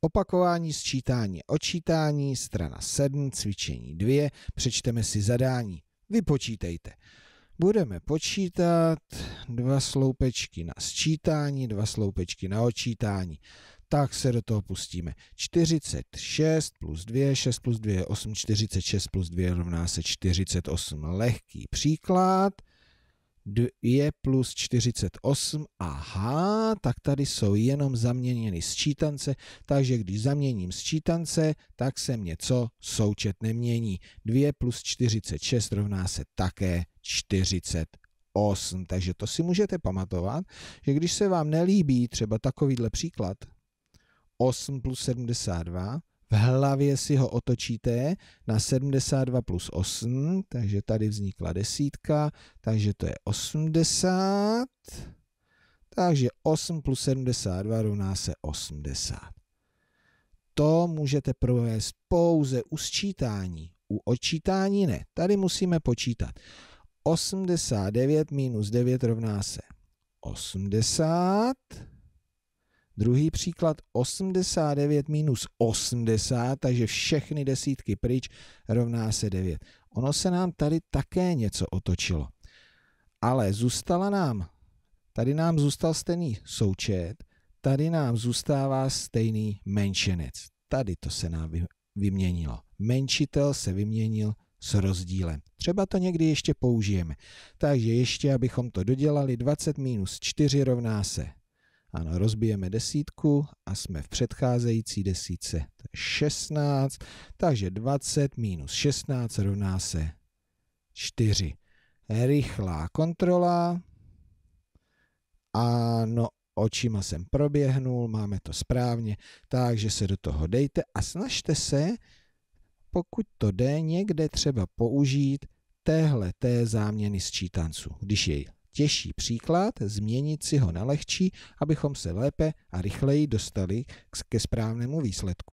Opakování sčítání očítání, strana 7, cvičení 2, přečteme si zadání. Vypočítejte. Budeme počítat dva sloupečky na sčítání, dva sloupečky na očítání. Tak se do toho pustíme. 46 plus 2, 6 plus 2 je 8, 46 plus 2 rovná se 48. Lehký příklad. 2 plus 48, aha, tak tady jsou jenom zaměněny sčítance, takže když zaměním sčítance, tak se mě co součet nemění. 2 plus 46 rovná se také 48, takže to si můžete pamatovat, že když se vám nelíbí třeba takovýhle příklad, 8 plus 72, v hlavě si ho otočíte na 72 plus 8, takže tady vznikla desítka, takže to je 80. Takže 8 plus 72 rovná se 80. To můžete provést pouze u sčítání. U odčítání ne. Tady musíme počítat. 89 minus 9 rovná se 80. Druhý příklad 89 minus 80, takže všechny desítky pryč rovná se 9. Ono se nám tady také něco otočilo. Ale zůstala nám, tady nám zůstal stejný součet, tady nám zůstává stejný menšenec. Tady to se nám vyměnilo. Menšitel se vyměnil s rozdílem. Třeba to někdy ještě použijeme. Takže ještě, abychom to dodělali, 20 minus 4 rovná se ano, rozbijeme desítku a jsme v předcházející desítce. To je 16, takže 20 minus 16 rovná se 4. Rychlá kontrola. Ano, očima jsem proběhnul, máme to správně, takže se do toho dejte a snažte se, pokud to jde, někde třeba použít téhle té záměny sčítanců. Když je těžší příklad, změnit si ho na lehčí, abychom se lépe a rychleji dostali ke správnému výsledku.